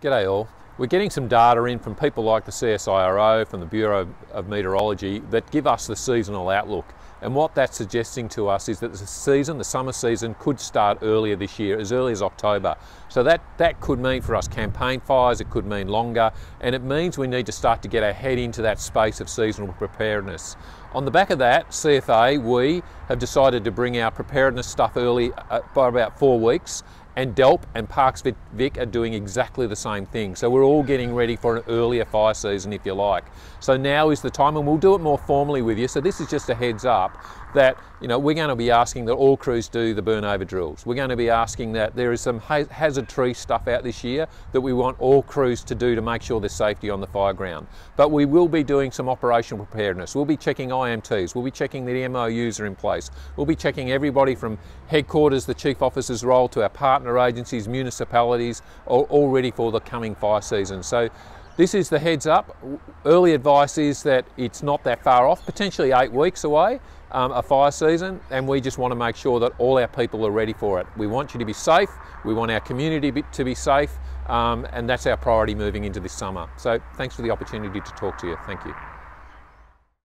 G'day all. We're getting some data in from people like the CSIRO, from the Bureau of Meteorology, that give us the seasonal outlook. And what that's suggesting to us is that the season, the summer season, could start earlier this year, as early as October. So that, that could mean for us campaign fires, it could mean longer, and it means we need to start to get our head into that space of seasonal preparedness. On the back of that, CFA, we have decided to bring our preparedness stuff early uh, by about four weeks and DELWP and Parks Vic are doing exactly the same thing. So we're all getting ready for an earlier fire season, if you like. So now is the time, and we'll do it more formally with you. So this is just a heads up that you know we're going to be asking that all crews do the burnover drills. We're going to be asking that there is some hazard tree stuff out this year that we want all crews to do to make sure there's safety on the fire ground. But we will be doing some operational preparedness. We'll be checking IMTs. We'll be checking that MOUs are in place. We'll be checking everybody from headquarters, the chief officer's role, to our partner agencies, municipalities, all, all ready for the coming fire season. So this is the heads up. Early advice is that it's not that far off, potentially eight weeks away, um, a fire season, and we just want to make sure that all our people are ready for it. We want you to be safe, we want our community to be safe, um, and that's our priority moving into this summer. So thanks for the opportunity to talk to you. Thank you.